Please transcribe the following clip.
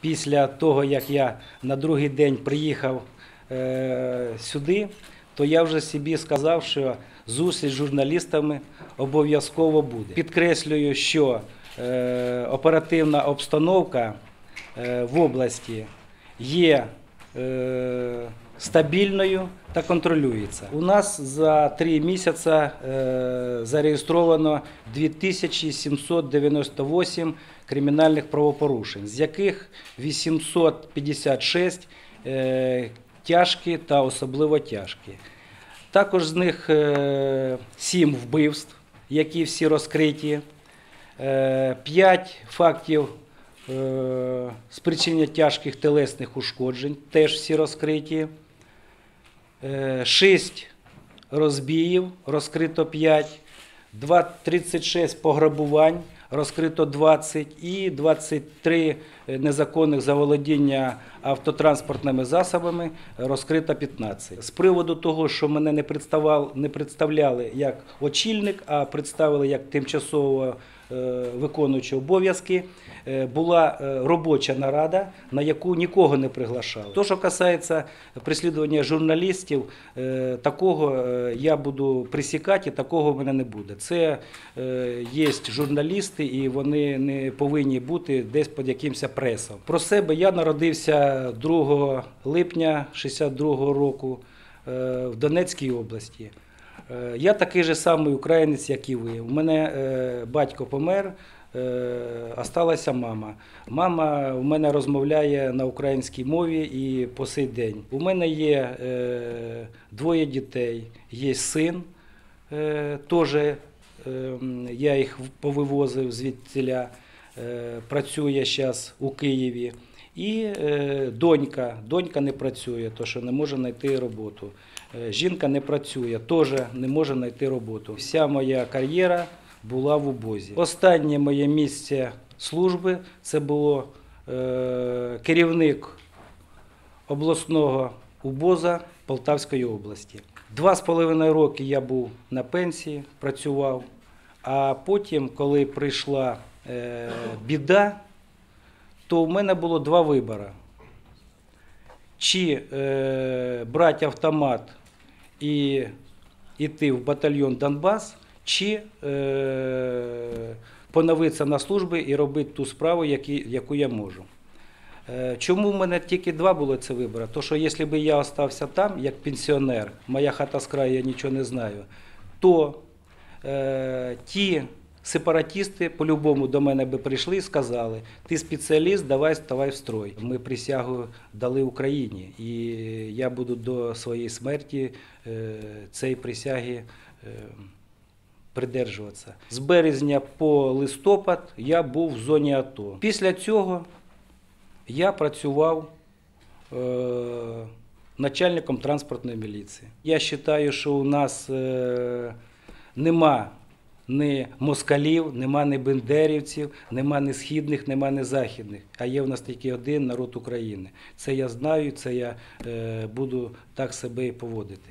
Після того, як я на другий день приїхав е, сюди, то я вже собі сказав, що зустріч з журналістами обов'язково буде. Підкреслюю, що е, оперативна обстановка е, в області є стабільною та контролюється. У нас за три місяці е, зареєстровано 2798 кримінальних правопорушень, з яких 856 е, тяжкі та особливо тяжкі. Також з них 7 вбивств, які всі розкриті, 5 фактів е, спричинення тяжких телесних ушкоджень, теж всі розкриті. 6 розбіїв, розкрито 5, 36 пограбувань, розкрито 20 і 23 незаконних заволодіння автотранспортними засобами, розкрито 15. З приводу того, що мене не, представав, не представляли як очільник, а представили як тимчасово е, виконуючи обов'язки, е, була е, робоча нарада, на яку нікого не приглашали. То, що касається переслідування журналістів, такого я буду присікати, такого в мене не буде. Це є журналісти, і вони не повинні бути десь під якимось пресом. Про себе я народився 2 липня 62 року е, в Донецькій області. Е, Я такий же самий українець, як і ви. У мене е, батько помер, осталася мама. Мама в мене розмовляє на українській мові і по сей день. У мене є двоє дітей, є син, теж я їх повивозив звідтіля, працює зараз у Києві. І е, донька, донька не працює, то що не може знайти роботу. Е, Жінка не працює, теж не може знайти роботу. Вся моя кар'єра була в убозі. Останнє моє місце служби це було е, керівник обласного УБОЗа Полтавської області. Два з половиною роки я був на пенсії, працював, а потім, коли прийшла біда, то в мене було два вибори. Чи е, брати автомат і йти в батальйон Донбас, чи е, поновитися на службі і робити ту справу, яку я можу. Е, Чому в мене тільки два було це вибори? То що якщо б я залишився там, як пенсіонер, моя хата з краю, я нічого не знаю, то е, ті сепаратісти по-любому до мене би прийшли і сказали: ти спеціаліст, давай ставай в строй. Ми присягу дали Україні, і я буду до своєї смерті е, цієї присяги. е, Придержуватися. З березня по листопад я був в зоні АТО. Після цього я працював е, начальником транспортної міліції. Я вважаю, що у нас нема ні москалів, нема ні бендерівців, нема ні східних, нема ні західних. А є в нас тільки один народ України. Це я знаю, це я е, буду так себе і поводити.